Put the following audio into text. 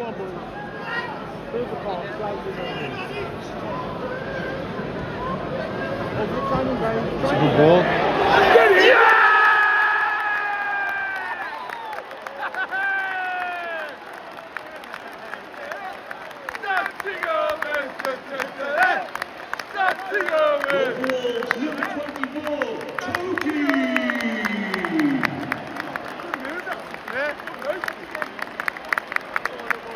fumble. Here's the call. Slightly Overtime and range. Segundo gol.